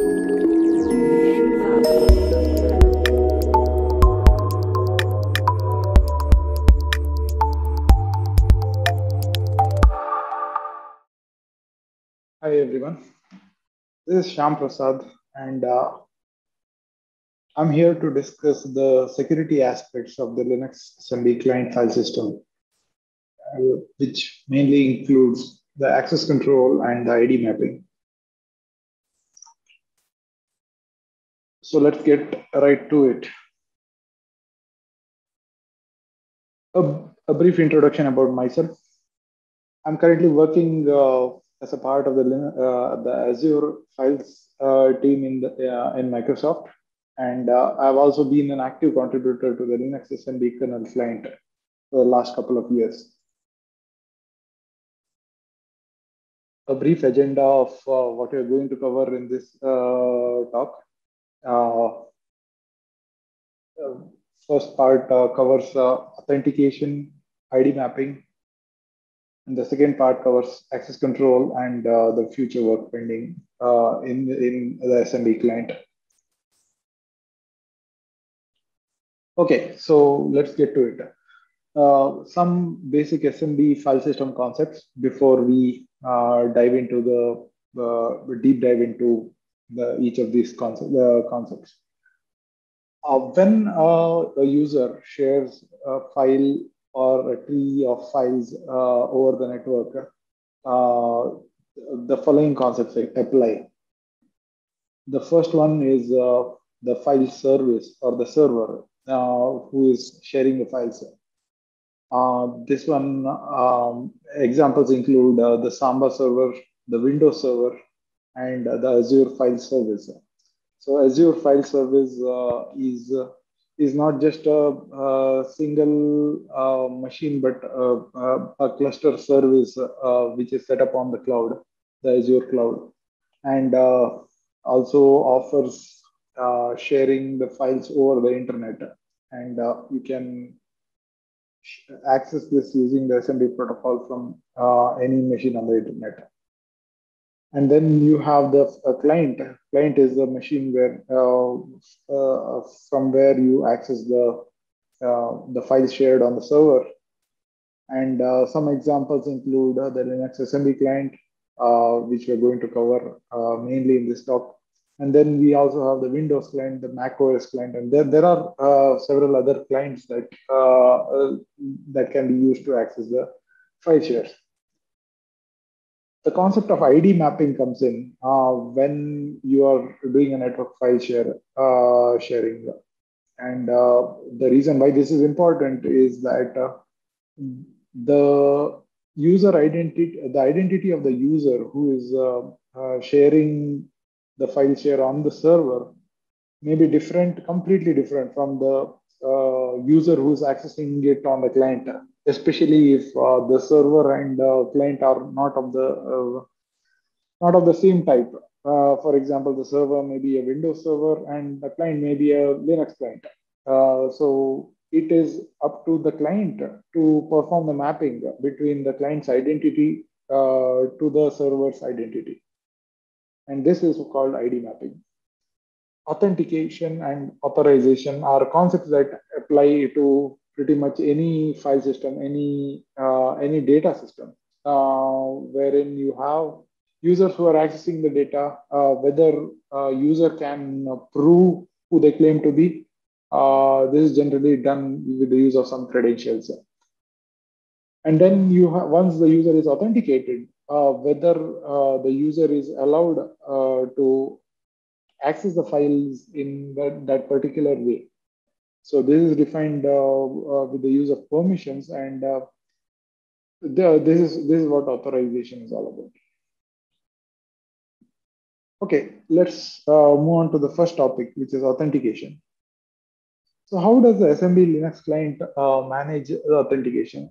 Hi everyone. This is Shyam Prasad, and uh, I'm here to discuss the security aspects of the Linux SMB client file system, uh, which mainly includes the access control and the ID mapping. So let's get right to it. A, a brief introduction about myself. I'm currently working uh, as a part of the uh, the Azure Files uh, team in the uh, in Microsoft, and uh, I've also been an active contributor to the Linux SMB kernel client for the last couple of years. A brief agenda of uh, what we're going to cover in this talk. First part covers authentication, ID mapping, and the second part covers access control and uh, the future work pending uh, in, in the SMB client. Okay, so let's get to it. Uh, some basic SMB file system concepts before we uh, dive into the uh, deep dive into the, each of these concept, concepts. Uh, when a user shares a file or a tree of files uh, over the network, uh, the following concepts apply. The first one is uh, the file service or the server who is sharing the files. Uh, this one um, examples include uh, the Samba server, the Windows server, and uh, the Azure file service. So Azure file service is is not just a, a single uh, machine, but a, a, a cluster service uh, which is set up on the cloud, the Azure cloud, and uh, also offers uh, sharing the files over the internet. And uh, you can access this using the SMB protocol from uh, any machine on the internet and then you have the client. Client is the machine where uh, uh, from where you access the uh, the files shared on the server. And uh, some examples include uh, the linux smb client uh, which we're going to cover mainly in this talk. And then we also have the windows client the mac os client and there, there are several other clients that that can be used to access the file shares the concept of ID mapping comes in uh, when you are doing a network file share uh, sharing. And uh, the reason why this is important is that uh, the user identity, the identity of the user who is uh, sharing the file share on the server may be different, completely different from the user who's accessing it on the client especially if uh, the server and uh, client are not of the uh, not of the same type. Uh, for example, the server may be a Windows server and the client may be a Linux client. Uh, so it is up to the client to perform the mapping between the client's identity to the server's identity. And this is called ID mapping. Authentication and authorization are concepts that apply to pretty much any file system, any uh, any data system, uh, wherein you have users who are accessing the data, uh, whether a user can prove who they claim to be. Uh, this is generally done with the use of some credentials. And then you have, once the user is authenticated, uh, whether uh, the user is allowed to access the files in that, that particular way. So this is defined uh, uh, with the use of permissions, and uh, the, this is this is what authorization is all about. Okay, let's move on to the first topic, which is authentication. So how does the SMB Linux client uh, manage authentication?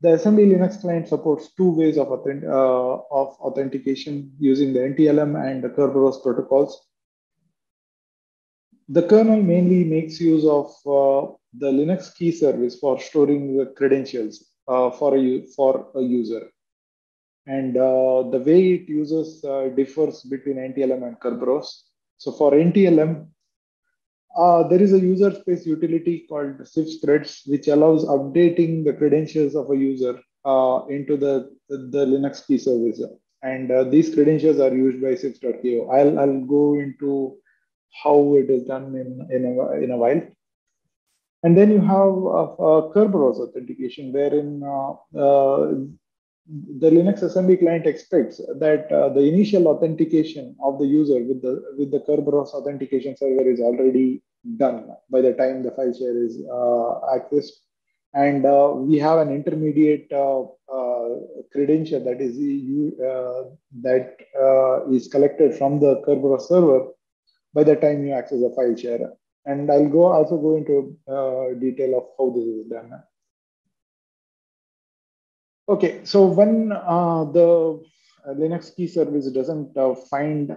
The SMB Linux client supports two ways of, authentic, uh, of authentication using the NTLM and the Kerberos protocols the kernel mainly makes use of uh, the Linux key service for storing the credentials uh, for, a, for a user. And uh, the way it uses uh, differs between NTLM and Kerberos. So for NTLM, uh, there is a user space utility called cifscreds, which allows updating the credentials of a user uh, into the, the, Linux key service. And these credentials are used by CIFS.ko. I'll, I'll go into how it is done in, in, a, in a while. And then you have a, a Kerberos authentication, wherein uh, uh, the Linux SMB client expects that uh, the initial authentication of the user with the with the Kerberos authentication server is already done by the time the file share is uh, accessed, and uh, we have an intermediate uh, uh, credential that is uh, that is collected from the Kerberos server by the time you access the file share. And I'll go also go into detail of how this is done. Okay, so when uh, the uh, Linux key service doesn't uh, find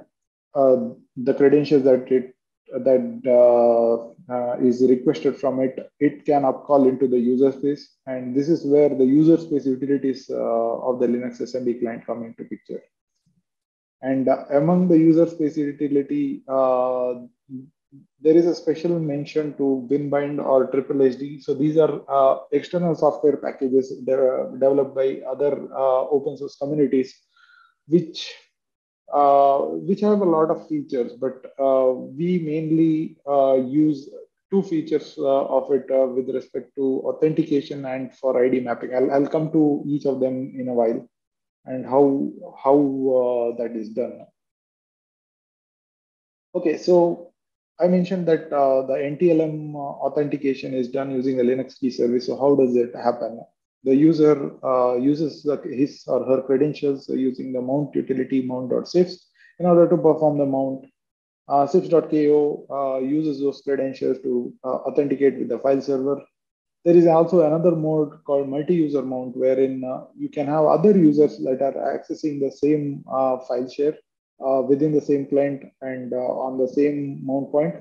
uh, the credentials that it that uh, uh, is requested from it, it can upcall into the user space, and this is where the user space utilities of the Linux SMB client come into picture. And among the user space utility, there is a special mention to Winbind or Triple HD. So these are uh, external software packages that developed by other uh, open source communities, which uh, which have a lot of features, but uh, we mainly uh, use two features uh, of it with respect to authentication and for ID mapping. I'll, I'll come to each of them in a while and how how that is done. Okay, so I mentioned that uh, the NTLM uh, authentication is done using a Linux key service. So how does it happen? The user uh, uses the, his or her credentials using the mount utility mount.cifs in order to perform the mount. Uh, cifs.ko uh, uses those credentials to uh, authenticate with the file server. There is also another mode called multi-user mount, wherein uh, you can have other users that are accessing the same file share uh, within the same client and uh, on the same mount point.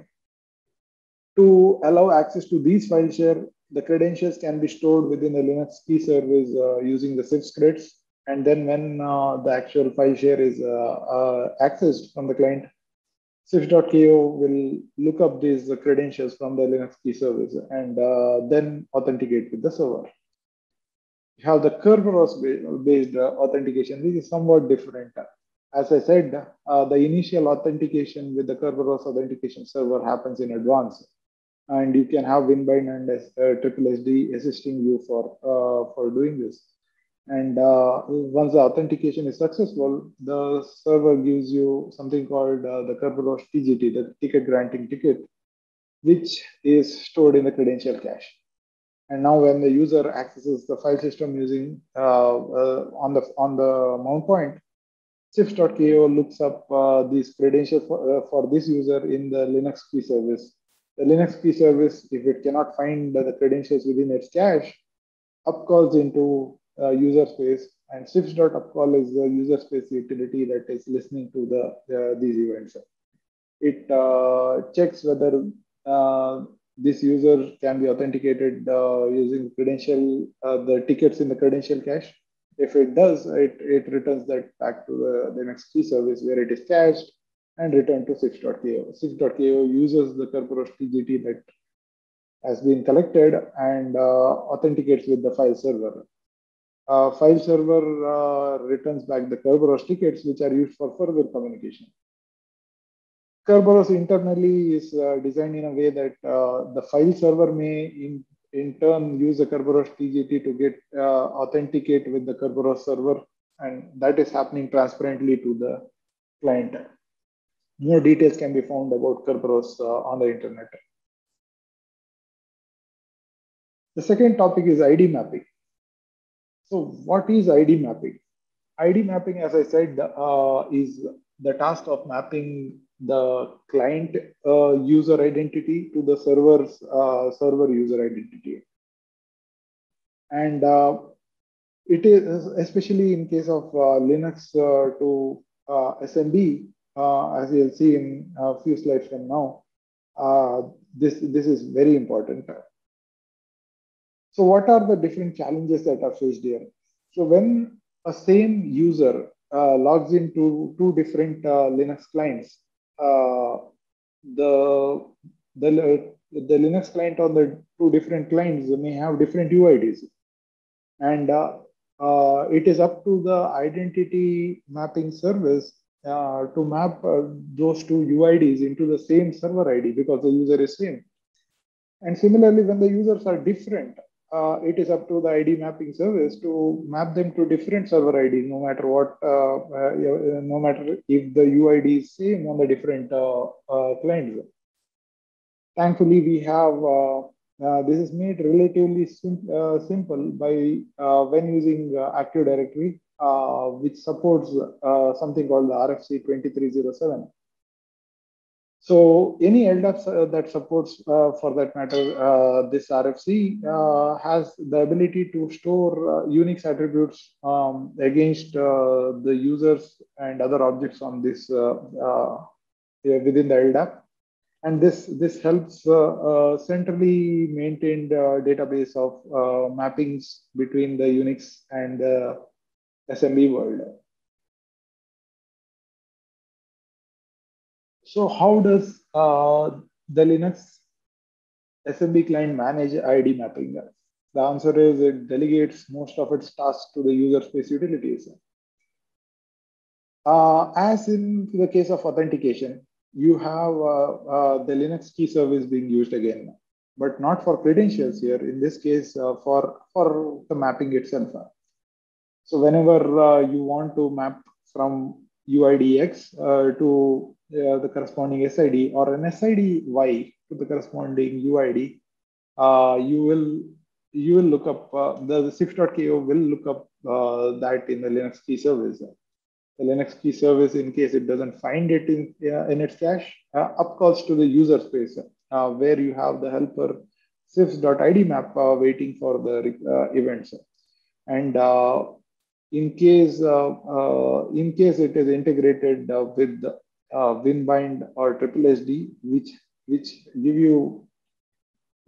To allow access to these file share, the credentials can be stored within the Linux key service uh, using the cifscreds. And then when uh, the actual file share is uh, uh, accessed from the client, cifs.ko will look up these credentials from the Linux key service and then authenticate with the server. You have the Kerberos-based authentication. This is somewhat different as I said, uh, the initial authentication with the Kerberos authentication server happens in advance. And you can have Winbind and uh, Triple SD assisting you for, uh, for doing this. And uh, once the authentication is successful, the server gives you something called uh, the Kerberos TGT, the ticket granting ticket, which is stored in the credential cache. And now when the user accesses the file system using uh, on the on the mount point, cifs.ko looks up uh, these credentials for, uh, for this user in the Linux key service. The Linux key service, if it cannot find the credentials within its cache, upcalls into uh, user space and cifs.upcall is the user space utility that is listening to the these events. It uh, checks whether uh, this user can be authenticated uh, using credential, the tickets in the credential cache if it does, it, it returns that back to the, the next key service where it is cached and returned to cifs.ko. Cifs.ko uses the Kerberos TGT that has been collected and uh, authenticates with the file server. Uh, file server uh, returns back the Kerberos tickets, which are used for further communication. Kerberos internally is uh, designed in a way that uh, the file server may in, in turn use the Kerberos TGT to get uh, authenticate with the Kerberos server. And that is happening transparently to the client. More details can be found about Kerberos uh, on the internet. The second topic is ID mapping. So what is ID mapping? ID mapping, as I said, uh, is the task of mapping the client uh, user identity to the server's uh, server user identity. And uh, it is especially in case of uh, Linux uh, to SMB, as you'll see in a few slides from now, this, this is very important. So what are the different challenges that are faced here? So when a same user uh, logs into two different uh, Linux clients, uh, the, the, the Linux client on the two different clients may have different UIDs. And uh, uh, it is up to the identity mapping service uh, to map those two UIDs into the same server ID because the user is same. And similarly, when the users are different, uh, it is up to the ID mapping service to map them to different server IDs, no matter what, uh, uh, no matter if the UID is same on the different uh, uh, clients. Thankfully, we have uh, this is made relatively sim simple by when using Active Directory, which supports something called the RFC 2307. So any LDAP uh, that supports, uh, for that matter, uh, this RFC uh, has the ability to store uh, Unix attributes um, against the users and other objects on this within the LDAP. And this, this helps centrally maintained database of mappings between the Unix and SMB world. So how does uh, the Linux SMB client manage ID mapping? The answer is it delegates most of its tasks to the user space utilities. Uh, as in the case of authentication, you have uh, uh, the Linux key service being used again, but not for credentials here. In this case, uh, for, for the mapping itself. So whenever uh, you want to map from UIDX to uh, the corresponding SID or an SID Y to the corresponding UID, uh, you will you will look up uh, the, the cifs.ko will look up uh, that in the Linux key service. The Linux key service, in case it doesn't find it in, uh, in its cache, uh, upcalls to the user space where you have the helper cifs.idmap waiting for the events. And in case uh, uh, in case it is integrated uh, with Winbind or Triple SD, which which give you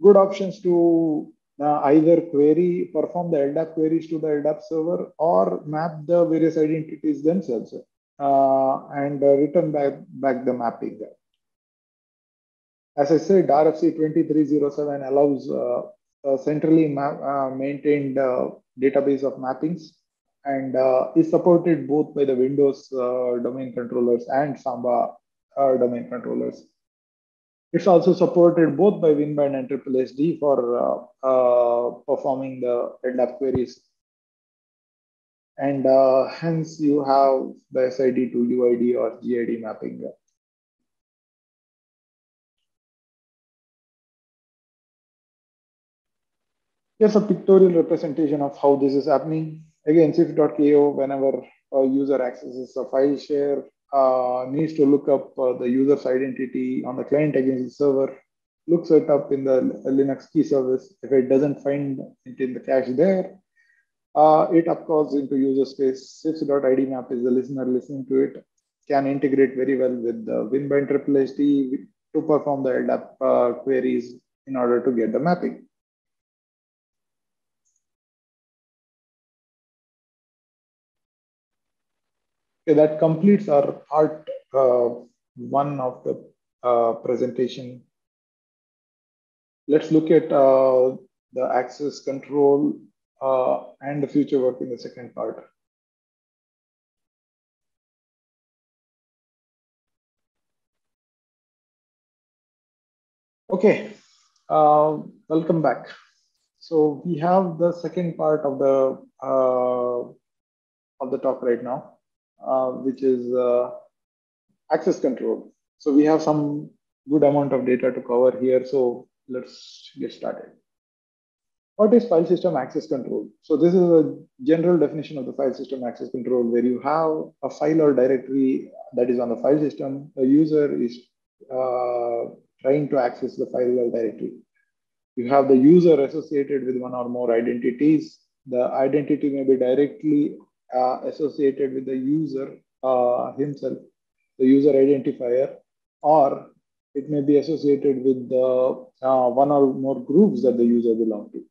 good options to uh, either query, perform the LDAP queries to the LDAP server or map the various identities themselves uh, and uh, return back, back the mapping. As I said, RFC 2307 allows a centrally maintained database of mappings and uh, is supported both by the Windows uh, domain controllers and Samba uh, domain controllers. It's also supported both by Winbind and TripleSD for uh, uh, performing the LDAP queries. And uh, hence you have the SID to UID or GID mapping. Here's a pictorial representation of how this is happening. Again, cifs.ko, whenever a user accesses a file share, uh, needs to look up uh, the user's identity on the client against the server, looks it up in the Linux key service. If it doesn't find it in the cache there, uh, it upcalls into user space. Cifs.idmap is the listener listening to it, can integrate very well with the Winbind Triple to perform the LDAP uh, queries in order to get the mapping. Okay, that completes our part uh, one of the uh, presentation. Let's look at uh, the access control uh, and the future work in the second part. Okay, uh, welcome back. So we have the second part of the uh, of the talk right now. Uh, which is uh, access control. So we have some good amount of data to cover here. So let's get started. What is file system access control? So this is a general definition of the file system access control where you have a file or directory that is on the file system. A user is uh, trying to access the file or directory. You have the user associated with one or more identities. The identity may be directly uh, associated with the user uh, himself, the user identifier, or it may be associated with the uh, one or more groups that the user belong to.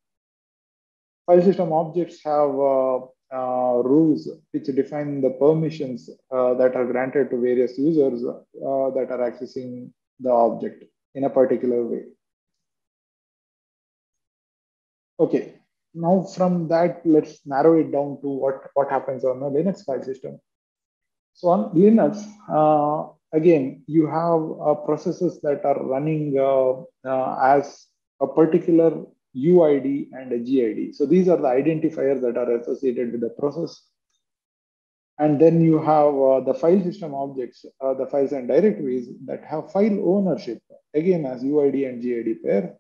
File system objects have uh, uh, rules which define the permissions uh, that are granted to various users that are accessing the object in a particular way. Okay, now from that, let's narrow it down to what, what happens on a Linux file system. So on Linux, uh, again, you have uh, processes that are running uh, uh as a particular UID and a GID. So these are the identifiers that are associated with the process. And then you have uh, the file system objects, uh, the files and directories that have file ownership, again as UID and GID pair.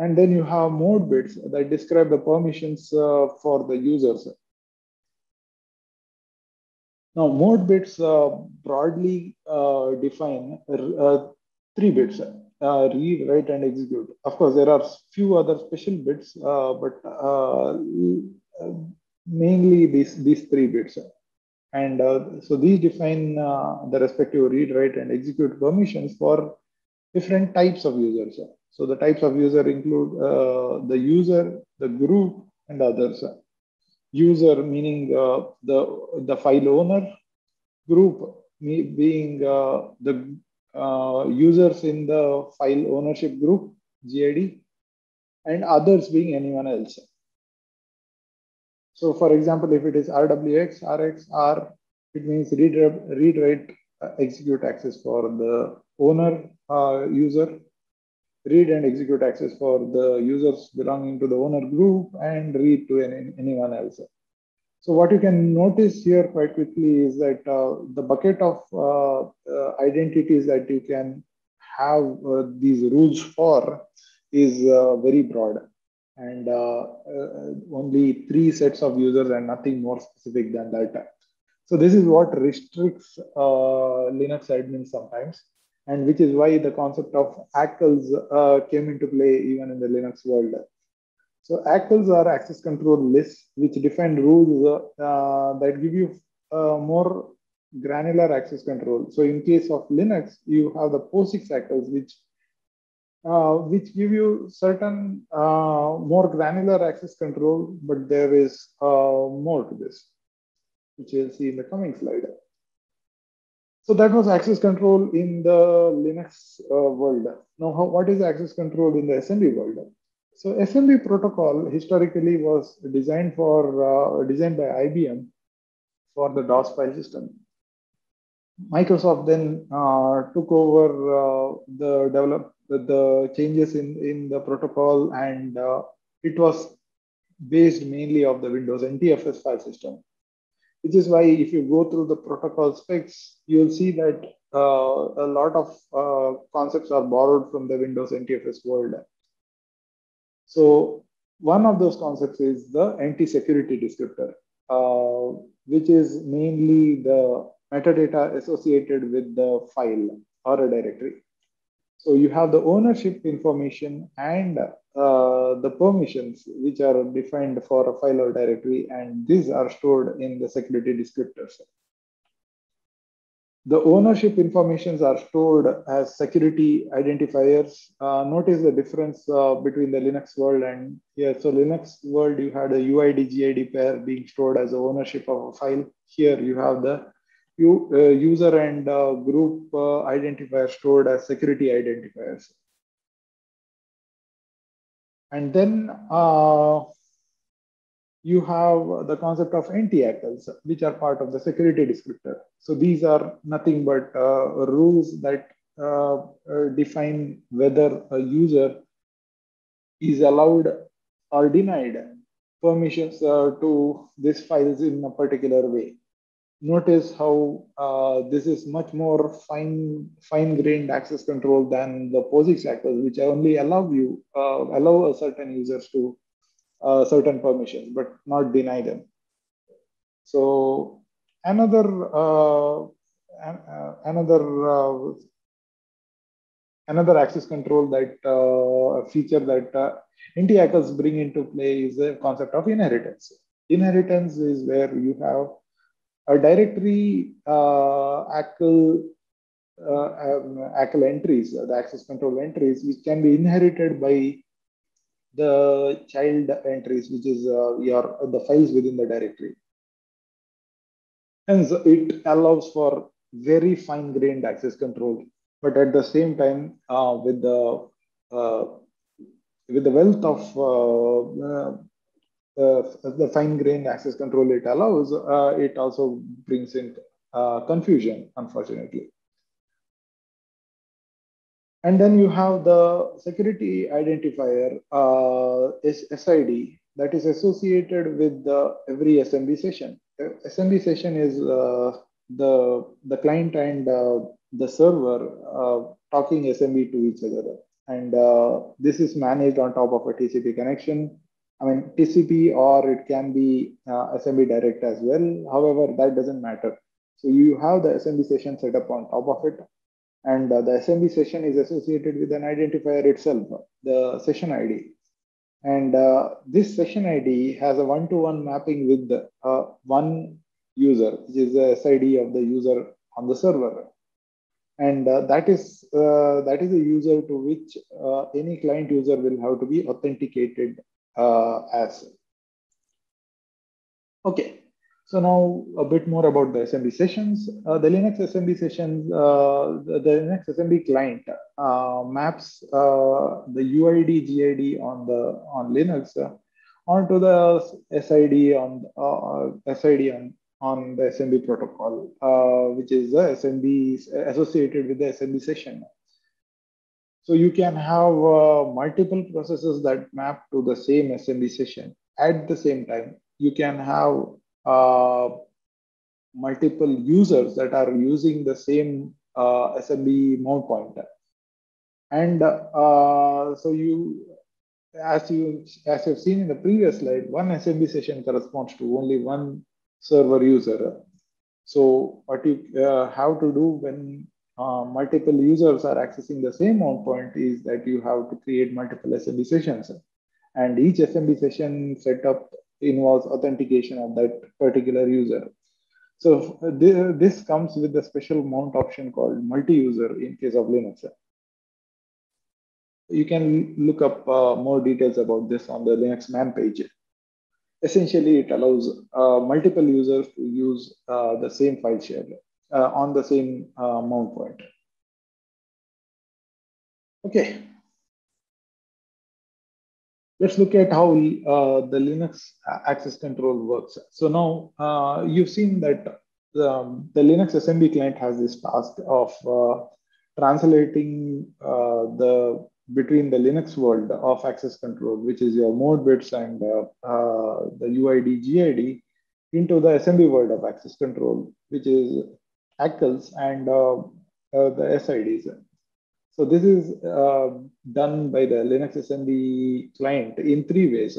And then you have mode bits that describe the permissions uh, for the users. Now, mode bits uh, broadly uh, define uh, three bits, uh, read, write, and execute. Of course, there are few other special bits, uh, but uh, mainly these, these three bits. And so these define the respective read, write, and execute permissions for different types of users. So the types of user include uh, the user, the group, and others. User meaning uh, the, the file owner, group being uh, the uh, users in the file ownership group, GID, and others being anyone else. So for example, if it is RWX, RX, R, it means read, read write, execute access for the owner uh, user read and execute access for the users belonging to the owner group and read to any, anyone else. So what you can notice here quite quickly is that uh, the bucket of uh, uh, identities that you can have uh, these rules for is uh, very broad and uh, only three sets of users and nothing more specific than that. So this is what restricts Linux admins sometimes and which is why the concept of ACLs uh, came into play even in the Linux world. So ACLs are access control lists which define rules uh, that give you uh, more granular access control. So in case of Linux, you have the POSIX ACLs which uh, which give you certain uh, more granular access control, but there is uh, more to this, which you'll see in the coming slide. So that was access control in the Linux uh, world. Now, how, what is access control in the SMB world? So SMB protocol historically was designed for uh, designed by IBM for the DOS file system. Microsoft then uh, took over uh, the develop the, changes in, in the protocol and uh, it was based mainly of the Windows NTFS file system which is why if you go through the protocol specs, you'll see that uh, a lot of uh, concepts are borrowed from the Windows NTFS world. So one of those concepts is the NT-security descriptor, uh, which is mainly the metadata associated with the file or a directory. So you have the ownership information and the permissions which are defined for a file or directory, and these are stored in the security descriptors. The ownership informations are stored as security identifiers. Uh, notice the difference uh, between the Linux world and here. So Linux world, you had a UID GID pair being stored as the ownership of a file. Here you have the uh, user and uh, group uh, identifier stored as security identifiers. And then you have the concept of NT-ACLs, which are part of the security descriptor. So these are nothing but uh, rules that uh, uh, define whether a user is allowed or denied permissions to these files in a particular way notice how uh, this is much more fine fine-grained access control than the POSIX ACLs, which only allow you uh, allow certain users to uh, certain permissions, but not deny them. So another uh, uh, another uh, another access control that feature that uh, NT-ACLs bring into play is the concept of inheritance. Inheritance is where you have a directory uh, ACL, uh, um, ACL entries, the access control entries, which can be inherited by the child entries, which is uh, your the files within the directory. Hence, it allows for very fine-grained access control. But at the same time, uh, with the uh, with the wealth of uh, uh, the fine-grained access control it allows, uh, it also brings in uh, confusion, unfortunately. And then you have the security identifier, uh, SID, that is associated with the, every SMB session. SMB session is uh, the, the client and uh, the server uh, talking SMB to each other. And uh, this is managed on top of a TCP connection. I mean, TCP or it can be uh, SMB direct as well. However, that doesn't matter. So you have the SMB session set up on top of it. And uh, the SMB session is associated with an identifier itself, the session ID. And uh, this session ID has a one-to-one mapping with the, uh, one user, which is the SID of the user on the server. And uh, that is uh, that is a user to which any client user will have to be authenticated as. Okay, so now a bit more about the SMB sessions. Uh, the Linux SMB sessions, uh, the, the, Linux SMB client uh, maps uh, the UID GID on the on Linux uh, onto the SID on uh, SID on on the SMB protocol, which is the SMB associated with the SMB session. So you can have multiple processes that map to the same SMB session at the same time. You can have uh, multiple users that are using the same uh, SMB mount pointer. And uh, so you, as you as you've seen in the previous slide, one SMB session corresponds to only one server user. So what you uh, have to do when uh, multiple users are accessing the same mount point is that you have to create multiple SMB sessions. And each SMB session setup involves authentication of that particular user. So this comes with a special mount option called multi-user in case of Linux. You can look up uh, more details about this on the Linux man page. Essentially, it allows uh, multiple users to use uh, the same file share on the same uh, mount point. Okay, let's look at how uh, the Linux access control works. So now uh, you've seen that the, um, the, Linux SMB client has this task of uh, translating uh, the between the Linux world of access control, which is your mode bits and uh, uh, the UID GID, into the SMB world of access control, which is ACLs and the SIDs. So this is uh, done by the Linux SMB client in three ways,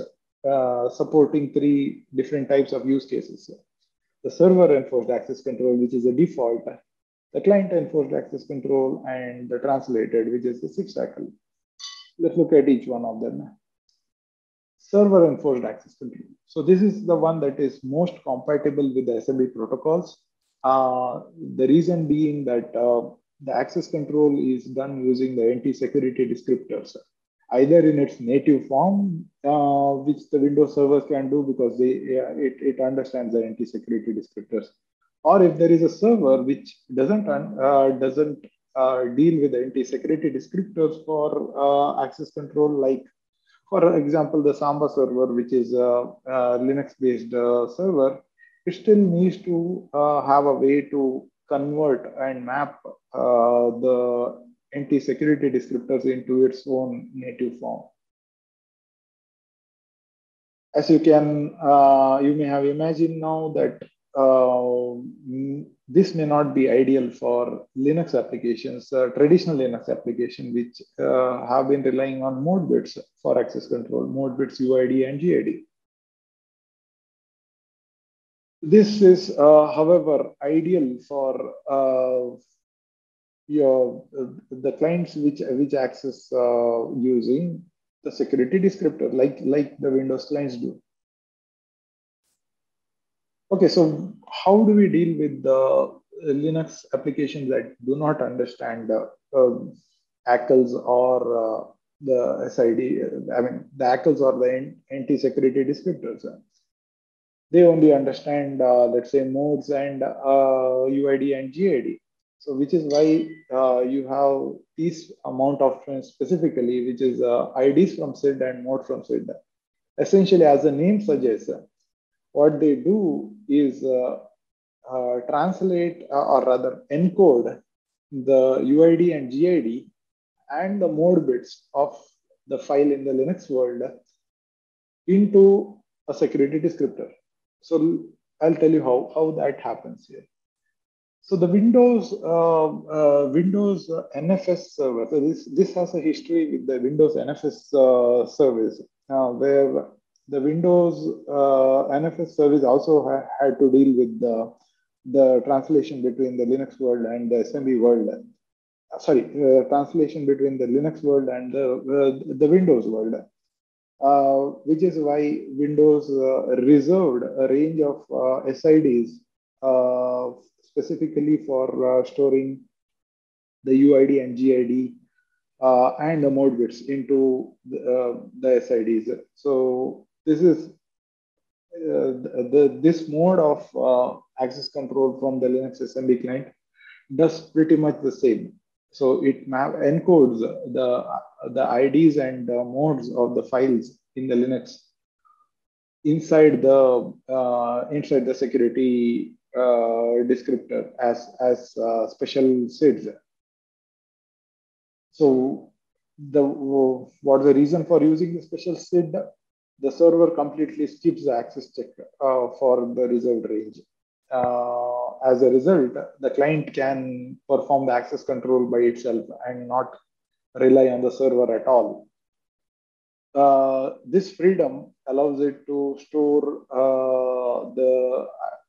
uh, supporting three different types of use cases. The server enforced access control, which is a default, the client enforced access control, and the translated, which is the cifsacl. Let's look at each one of them. Server enforced access control. So this is the one that is most compatible with the SMB protocols. Uh, the reason being that uh, the access control is done using the NT security descriptors, either in its native form, uh, which the Windows servers can do because they it, it understands the NT security descriptors, or if there is a server which doesn't uh, doesn't uh, deal with the NT security descriptors for access control, like for example, the Samba server, which is a, a Linux-based server, it still needs to uh, have a way to convert and map uh, the NT security descriptors into its own native form. As you can, uh, you may have imagined now that uh, this may not be ideal for Linux applications, uh, traditional Linux application, which uh, have been relying on mode bits for access control, mode bits UID and GID. This is, uh, however, ideal for uh, your the clients which which access uh, using the security descriptor, like like the Windows clients do. Okay, so how do we deal with the Linux applications that do not understand uh, um, ACLs or uh, the SID? I mean, the ACLs or the NT security descriptors. They only understand, uh, let's say, modes and UID and GID. So which is why uh, you have these amount of specifically, which is uh, IDs from SID and mode from SID. Essentially, as the name suggests, what they do is uh, uh translate uh, or rather encode the UID and GID and the mode bits of the file in the Linux world into a security descriptor. So I'll tell you how, how that happens here. So the Windows uh, uh, Windows NFS server. So this this has a history with the Windows NFS uh, service, uh, where the Windows uh, NFS service also ha had to deal with the the translation between the Linux world and the SMB world. Uh, sorry, translation between the Linux world and the the Windows world. Which is why Windows reserved a range of SIDs specifically for uh, storing the UID and GID uh, and the mode bits into the, uh, the SIDs. So this is the, this mode of access control from the Linux SMB client does pretty much the same. So it map encodes the, the IDs and the modes of the files in the Linux inside the uh, inside the security uh, descriptor as, as uh, special SIDs. So the what the reason for using the special SID? The server completely skips the access check uh, for the reserved range. Uh, as a result, the client can perform the access control by itself and not rely on the server at all. Uh, this freedom allows it to store uh, the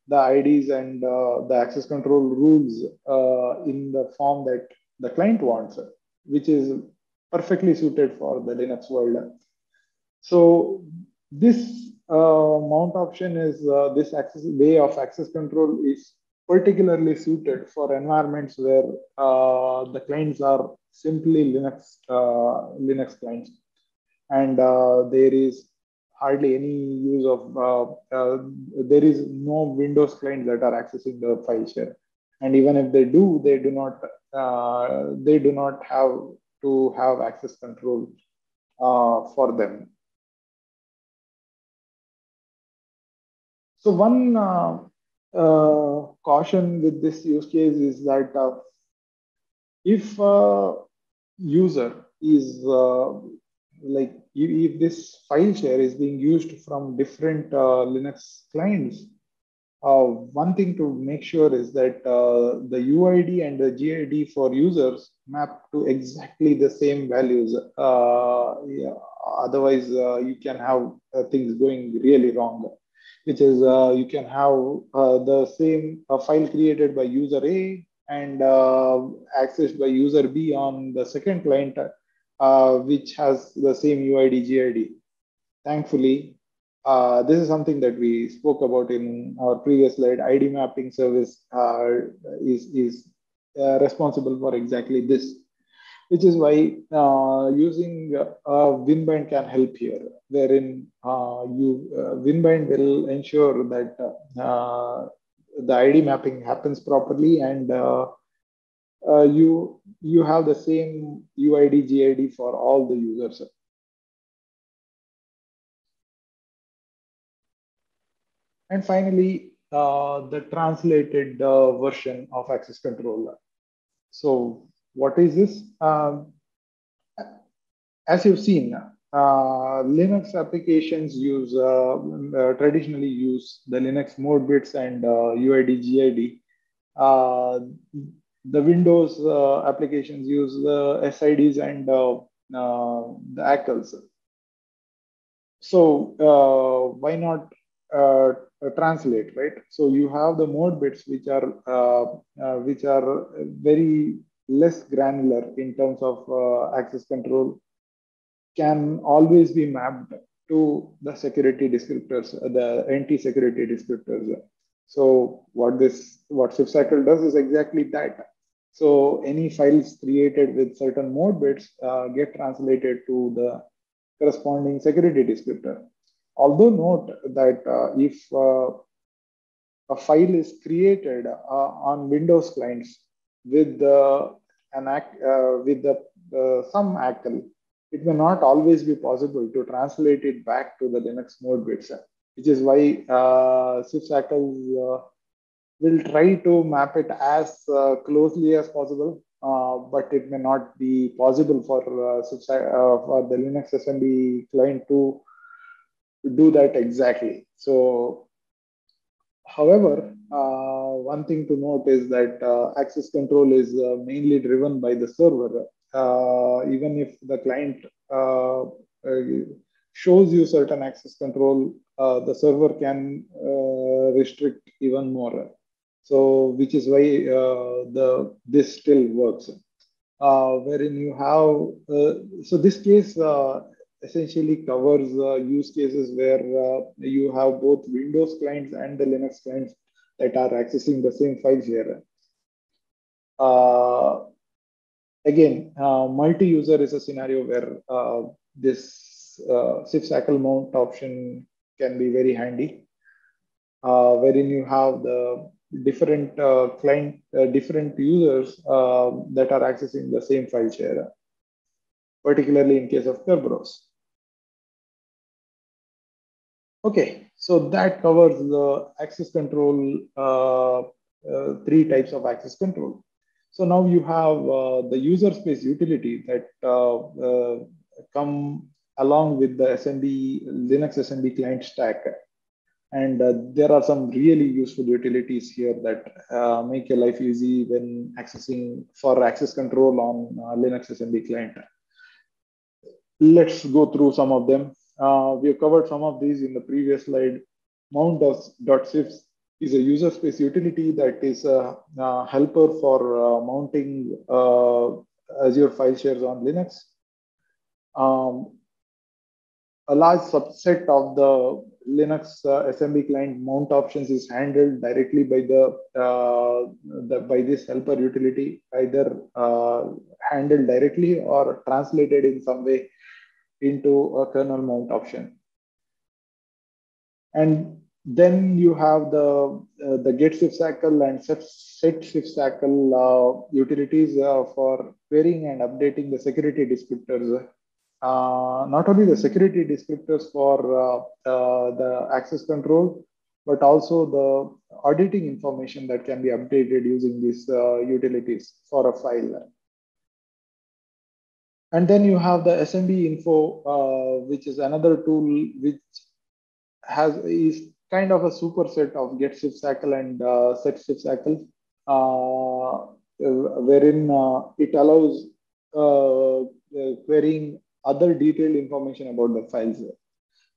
the IDs and uh, the access control rules uh, in the form that the client wants, which is perfectly suited for the Linux world. So this mount option is uh, this access way of access control is particularly suited for environments where uh, the clients are simply Linux uh, Linux clients, and there is hardly any use of, uh, uh, there is no Windows client that are accessing the file share. And even if they do, they do not, uh, they do not have to have access control uh, for them. So one uh, uh, caution with this use case is that if a user is like if this file share is being used from different uh, Linux clients, uh, one thing to make sure is that uh, the UID and the GID for users map to exactly the same values. Uh, yeah, otherwise, uh, you can have uh, things going really wrong, which is you can have the same file created by user A and accessed by user B on the second client uh, which has the same UID GID. Thankfully, uh, this is something that we spoke about in our previous slide. ID mapping service uh, is, is uh, responsible for exactly this, which is why uh, using Winbind can help here, wherein you Winbind will ensure that the ID mapping happens properly and uh, you you have the same UID GID for all the users. And finally, uh, the translated uh, version of access control. So what is this? Um, as you've seen, uh, Linux applications use uh, uh, traditionally use the Linux mode bits and UID GID the Windows uh, applications use the SIDs and uh, uh, the ACLs. So uh, why not uh, translate, right? So you have the mode bits which are uh, which are very less granular in terms of access control can always be mapped to the security descriptors, the NT security descriptors. So what this what cifsacl does is exactly that. So any files created with certain mode bits uh, get translated to the corresponding security descriptor. Although note that uh, if uh, a file is created uh, on Windows clients with an act, with the, some ACL, it may not always be possible to translate it back to the Linux mode bits, which is why uh, uh, will try to map it as uh, closely as possible, uh, but it may not be possible for, uh, uh, for the Linux SMB client to do that exactly. So, however, one thing to note is that access control is mainly driven by the server uh, even if the client uh, uh, shows you certain access control, the server can restrict even more. So, which is why the this still works. wherein you have, so this case essentially covers uh, use cases where uh, you have both Windows clients and the Linux clients that are accessing the same file share. Uh, again, uh, multi-user is a scenario where uh, this uh, cifsacl mount option can be very handy, uh, wherein you have the different uh, client, uh, different users that are accessing the same file share, particularly in case of Kerberos. Okay, so that covers the access control, three types of access control. So now you have uh, the user space utility that uh, uh, come along with the SMB, Linux SMB client stack. And uh, there are some really useful utilities here that uh, make your life easy when accessing for access control on uh, Linux SMB client. Let's go through some of them. We have covered some of these in the previous slide. Mount.cifs is a user space utility that is a, a helper for uh, mounting uh, Azure file shares on Linux. Um, a large subset of the Linux uh, SMB client mount options is handled directly by the, uh, the by this helper utility, either uh, handled directly or translated in some way into a kernel mount option. And then you have the uh, the get cifsacl and set, cifsacl uh, utilities uh, for querying and updating the security descriptors. Uh, not only the security descriptors for uh, uh, the access control, but also the auditing information that can be updated using these utilities for a file. And then you have the SMB info, which is another tool which has is kind of a superset of get cifsacl and uh, set cifsacl, uh, wherein uh, it allows uh, uh, querying other detailed information about the files.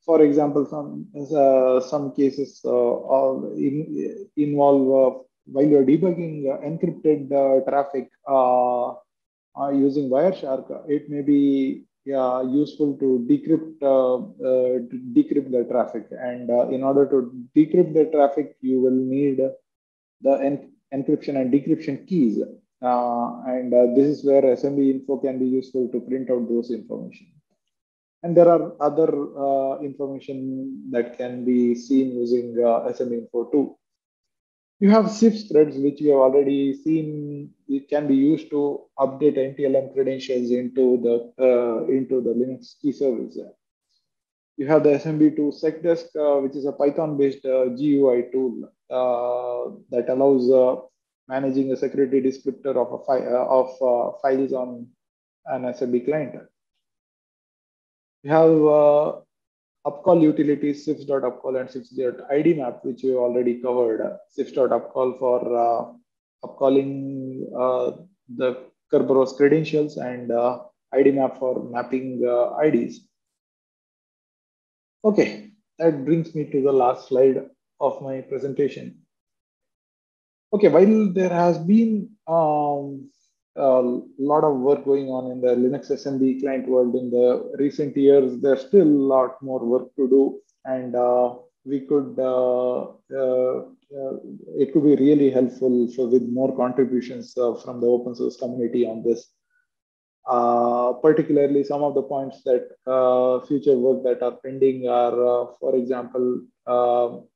For example, some uh, some cases in, involve while you're debugging encrypted traffic using Wireshark, it may be yeah, useful to decrypt uh, uh, to decrypt the traffic. And uh, in order to decrypt the traffic, you will need the en encryption and decryption keys. Uh, and uh, this is where SMB info can be useful to print out those information. And there are other uh, information that can be seen using SMB info too. You have cifscreds, which you have already seen. It can be used to update NTLM credentials into the uh, into the Linux key service. You have the SMB2 SecDesc, uh, which is a Python-based uh, GUI tool uh, that allows uh, managing a security descriptor of a fi uh, of files on an SMB client. You have upcall utilities cifs.upcall and cifs.idmap, which we already covered. cifs.upcall for uh, upcalling uh, the Kerberos credentials and uh, IDMap for mapping uh, IDs. Okay, that brings me to the last slide of my presentation. Okay, while there has been um, a lot of work going on in the Linux SMB client world in the recent years. There's still a lot more work to do, and uh, we could uh, uh, it could be really helpful for with more contributions uh, from the open source community on this. Uh, particularly some of the points that uh, future work that are pending are, for example, um,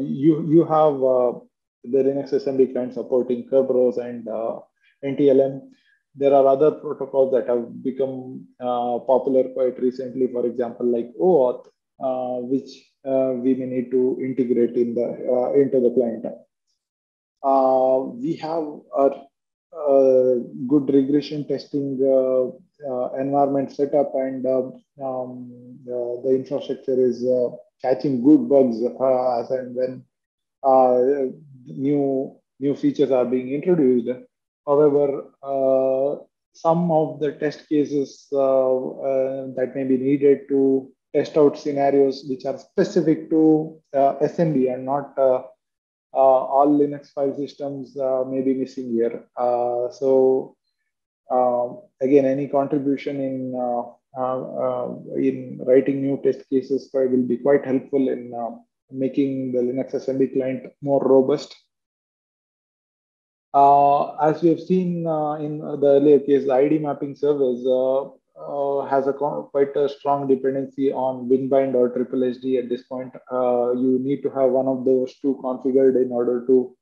you you have the Linux SMB client supporting Kerberos and NTLM. There are other protocols that have become popular quite recently. For example, like OAuth, which we may need to integrate in the into the client. we have our uh, good regression testing uh, uh, environment setup and um, the infrastructure is catching good bugs as and when new new features are being introduced. However, some of the test cases that may be needed to test out scenarios which are specific to uh, SMB and not uh, uh, all Linux file systems uh, may be missing here. Uh, so um, again, any contribution in in writing new test cases will be quite helpful in making the Linux SMB client more robust. Uh, as we have seen uh, in the earlier case, the ID mapping service, uh, has a quite a strong dependency on WinBind or SSSD at this point. You need to have one of those two configured in order to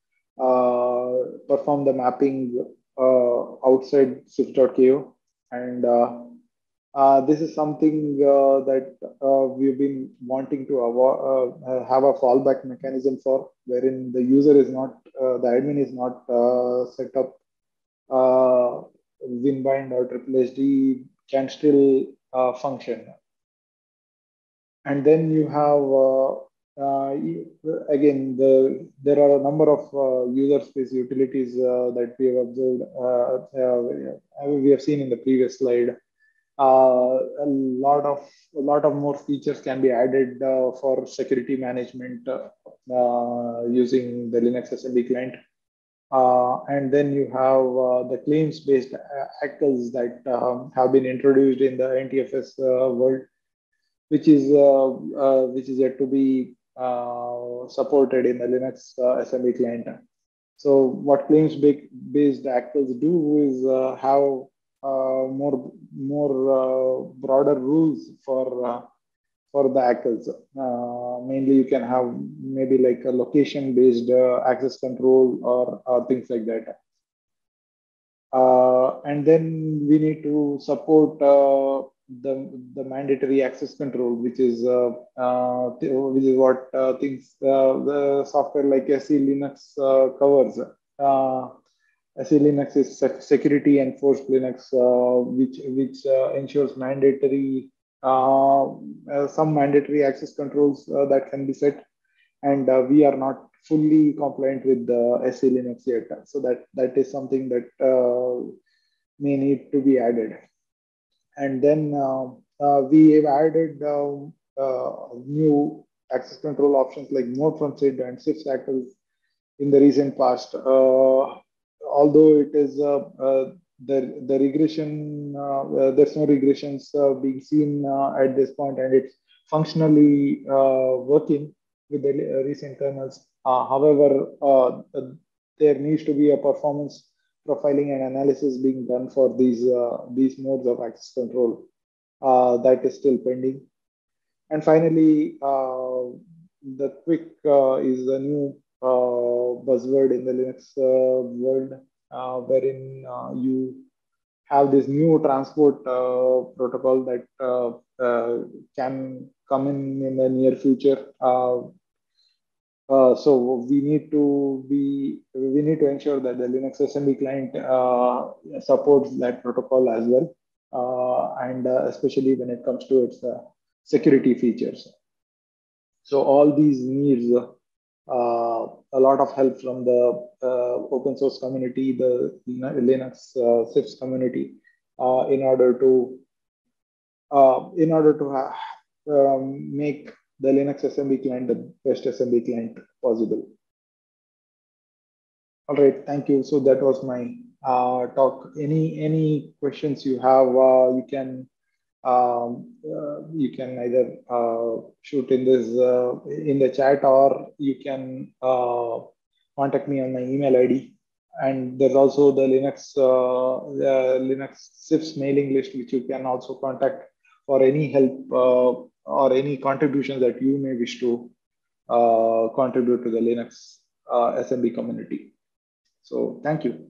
perform the mapping outside cifs.ko. And uh, uh, this is something that we've been wanting to have a fallback mechanism for, wherein the user is not, the admin is not set up WinBind or Triple can still uh, function. And then you have, uh, uh, again, the there are a number of uh, user space utilities uh, that we have observed, uh, we have seen in the previous slide. A lot of a lot of more features can be added for security management using the Linux SMB client. Uh, and then you have uh, the claims-based ACLs that um, have been introduced in the NTFS uh, world, which is uh, uh, which is yet to be uh, supported in the Linux SMB client. So what claims-based ACLs do is have more more broader rules for for the ACLs. Uh, mainly, you can have maybe like a location-based uh, access control or, things like that. Uh, and then we need to support uh, the, the mandatory access control, which is uh, uh, which is what things the software like SE Linux covers. SE Linux is security enforced Linux, which which ensures mandatory uh, uh, some mandatory access controls uh, that can be set. And we are not fully compliant with the SE Linux yet. So that, that is something that may need to be added. And then we have added um, new access control options like mode from SID and SIF cycles in the recent past. Uh, although it is uh, uh, the the regression uh, uh, there's no regressions uh, being seen at this point and it's functionally working with the recent kernels. However there needs to be a performance profiling and analysis being done for these these modes of access control that is still pending. And finally the QUIC is a new buzzword in the linux world uh, wherein uh, you have this new transport uh, protocol that can come in in the near future. Uh, so we need to be we need to ensure that the Linux SMB client uh, supports that protocol as well, uh, and especially when it comes to its security features. So all these needs uh, a lot of help from the uh, open source community, the Linux uh, CIFS community, in order to in order to um, make the Linux SMB client the best SMB client possible. All right, thank you. So that was my uh, talk. Any any questions you have, uh, you can um, uh, you can either uh, shoot in this uh, in the chat or you can uh, contact me on my email id and there's also the Linux uh, the Linux CIFS mailing list, which you can also contact for any help uh, or any contributions that you may wish to uh, contribute to the Linux uh, SMB community. So thank you.